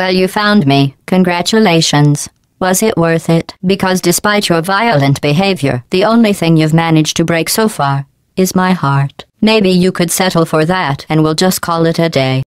Well, you found me. Congratulations. Was it worth it? Because despite your violent behavior, the only thing you've managed to break so far is my heart. Maybe you could settle for that and we'll just call it a day.